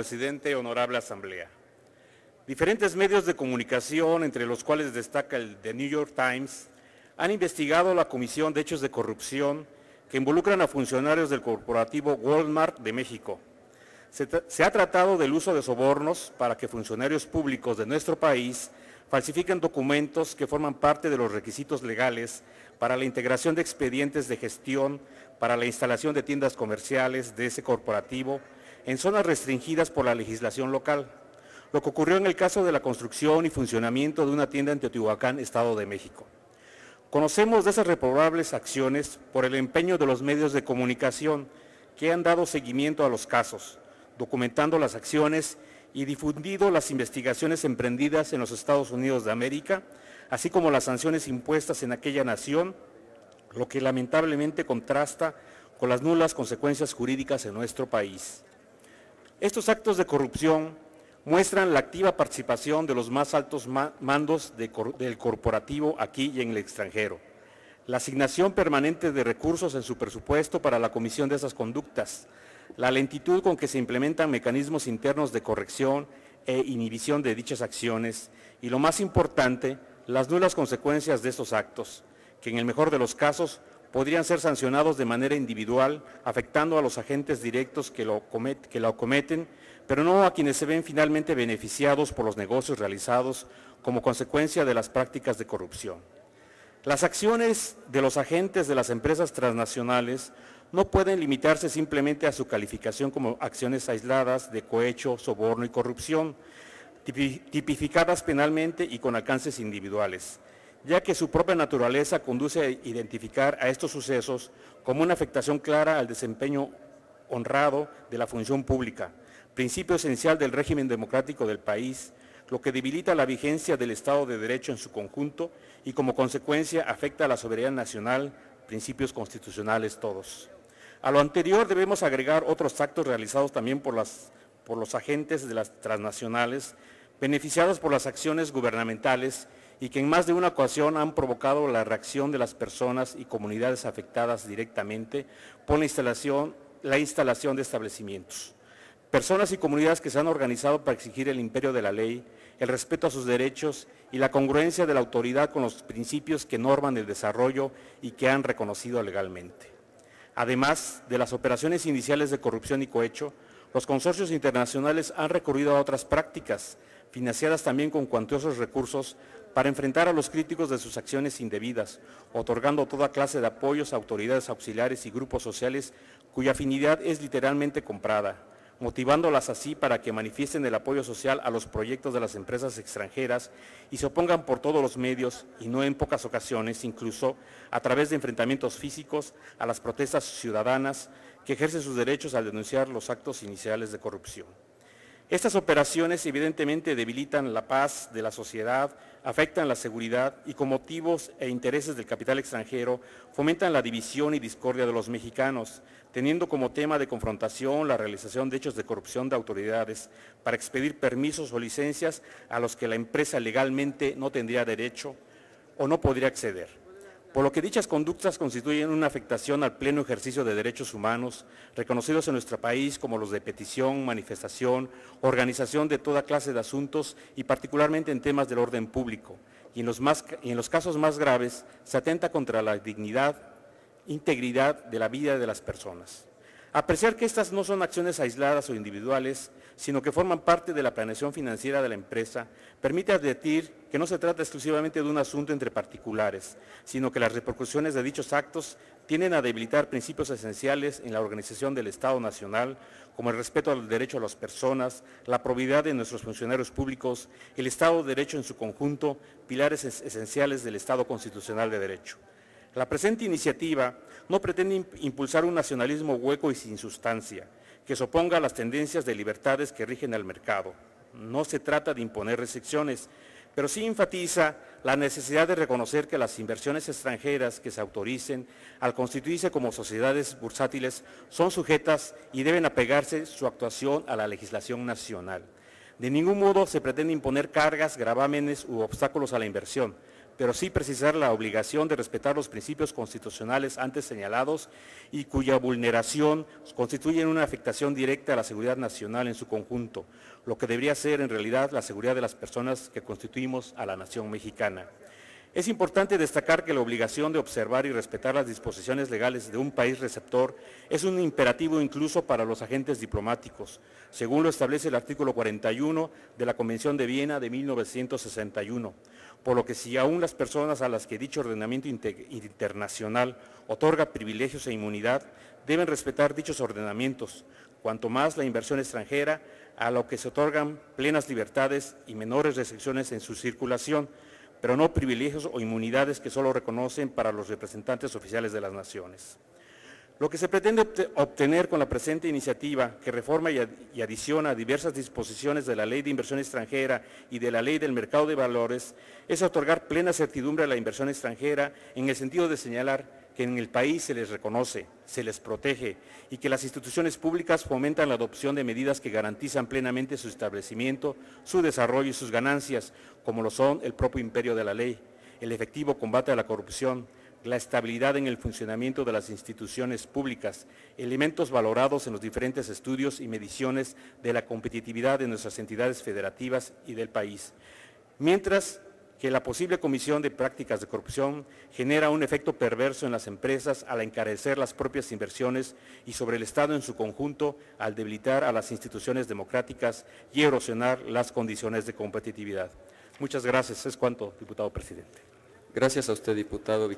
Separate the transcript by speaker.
Speaker 1: Presidente, honorable asamblea. Diferentes medios de comunicación, entre los cuales destaca el The New York Times, han investigado la Comisión de Hechos de Corrupción que involucran a funcionarios del corporativo Walmart de México. Se, se, ha tratado del uso de sobornos para que funcionarios públicos de nuestro país falsifiquen documentos que forman parte de los requisitos legales para la integración de expedientes de gestión para la instalación de tiendas comerciales de ese corporativo en zonas restringidas por la legislación local, lo que ocurrió en el caso de la construcción y funcionamiento de una tienda en Teotihuacán, Estado de México. Conocemos de esas reprobables acciones por el empeño de los medios de comunicación que han dado seguimiento a los casos, documentando las acciones y difundido las investigaciones emprendidas en los Estados Unidos de América, así como las sanciones impuestas en aquella nación, lo que lamentablemente contrasta con las nulas consecuencias jurídicas en nuestro país. Estos actos de corrupción muestran la activa participación de los más altos mandos de, del corporativo aquí y en el extranjero, la asignación permanente de recursos en su presupuesto para la comisión de esas conductas, la lentitud con que se implementan mecanismos internos de corrección e inhibición de dichas acciones. Y, lo más importante, las nulas consecuencias de estos actos, que en el mejor de los casos podrían ser sancionados de manera individual, afectando a los agentes directos que lo, cometen, pero no a quienes se ven finalmente beneficiados por los negocios realizados como consecuencia de las prácticas de corrupción. Las acciones de los agentes de las empresas transnacionales no pueden limitarse simplemente a su calificación como acciones aisladas de cohecho, soborno y corrupción, tipificadas penalmente y con alcances individuales, ya que su propia naturaleza conduce a identificar a estos sucesos como una afectación clara al desempeño honrado de la función pública, principio esencial del régimen democrático del país, lo que debilita la vigencia del Estado de Derecho en su conjunto y como consecuencia afecta a la soberanía nacional, principios constitucionales todos. A lo anterior debemos agregar otros actos realizados también por, las, por los agentes de las transnacionales, beneficiados por las acciones gubernamentales y que en más de una ocasión han provocado la reacción de las personas y comunidades afectadas directamente por la instalación, la instalación de establecimientos. Personas y comunidades que se han organizado para exigir el imperio de la ley, el respeto a sus derechos y la congruencia de la autoridad con los principios que norman el desarrollo y que han reconocido legalmente. Además de las operaciones iniciales de corrupción y cohecho, los consorcios internacionales han recurrido a otras prácticas, financiadas también con cuantiosos recursos, para enfrentar a los críticos de sus acciones indebidas, otorgando toda clase de apoyos a autoridades auxiliares y grupos sociales cuya afinidad es literalmente comprada, motivándolas así para que manifiesten el apoyo social a los proyectos de las empresas extranjeras y se opongan por todos los medios, y no en pocas ocasiones, incluso a través de enfrentamientos físicos a las protestas ciudadanas que ejercen sus derechos al denunciar los actos iniciales de corrupción. Estas operaciones evidentemente debilitan la paz de la sociedad, afectan la seguridad y con motivos e intereses del capital extranjero fomentan la división y discordia de los mexicanos, teniendo como tema de confrontación la realización de hechos de corrupción de autoridades para expedir permisos o licencias a los que la empresa legalmente no tendría derecho o no podría acceder por lo que dichas conductas constituyen una afectación al pleno ejercicio de derechos humanos reconocidos en nuestro país como los de petición, manifestación, organización de toda clase de asuntos y particularmente en temas del orden público. Y en los, y en los casos más graves se atenta contra la dignidad, integridad de la vida de las personas. Apreciar que estas no son acciones aisladas o individuales, sino que forman parte de la planeación financiera de la empresa, permite advertir que no se trata exclusivamente de un asunto entre particulares, sino que las repercusiones de dichos actos tienden a debilitar principios esenciales en la organización del Estado Nacional, como el respeto al derecho a las personas, la probidad de nuestros funcionarios públicos, el Estado de Derecho en su conjunto, pilares esenciales del Estado Constitucional de Derecho. La presente iniciativa no pretende impulsar un nacionalismo hueco y sin sustancia, que se oponga a las tendencias de libertades que rigen al mercado. No se trata de imponer restricciones, pero sí enfatiza la necesidad de reconocer que las inversiones extranjeras que se autoricen al constituirse como sociedades bursátiles son sujetas y deben apegarse su actuación a la legislación nacional. De ningún modo se pretende imponer cargas, gravámenes u obstáculos a la inversión, pero sí precisar la obligación de respetar los principios constitucionales antes señalados y cuya vulneración constituye una afectación directa a la seguridad nacional en su conjunto, lo que debería ser en realidad la seguridad de las personas que constituimos a la nación mexicana. Es importante destacar que la obligación de observar y respetar las disposiciones legales de un país receptor es un imperativo incluso para los agentes diplomáticos, según lo establece el artículo 41 de la Convención de Viena de 1961, por lo que si aún las personas a las que dicho ordenamiento internacional otorga privilegios e inmunidad deben respetar dichos ordenamientos, cuanto más la inversión extranjera a lo que se otorgan plenas libertades y menores restricciones en su circulación, pero no privilegios o inmunidades que solo reconocen para los representantes oficiales de las naciones. Lo que se pretende obtener con la presente iniciativa, que reforma y adiciona diversas disposiciones de la Ley de Inversión Extranjera y de la Ley del Mercado de Valores, es otorgar plena certidumbre a la inversión extranjera en el sentido de señalar que en el país se les reconoce, se les protege y que las instituciones públicas fomentan la adopción de medidas que garantizan plenamente su establecimiento, su desarrollo y sus ganancias, como lo son el propio imperio de la ley, el efectivo combate a la corrupción, la estabilidad en el funcionamiento de las instituciones públicas, elementos valorados en los diferentes estudios y mediciones de la competitividad de nuestras entidades federativas y del país. Mientras que la posible comisión de prácticas de corrupción genera un efecto perverso en las empresas al encarecer las propias inversiones y sobre el Estado en su conjunto al debilitar a las instituciones democráticas y erosionar las condiciones de competitividad. Muchas gracias. Es cuanto, diputado presidente.
Speaker 2: Gracias a usted, diputado.